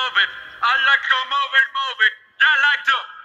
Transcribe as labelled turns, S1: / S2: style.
S1: Move. I like to move it, move it. Yeah, I like to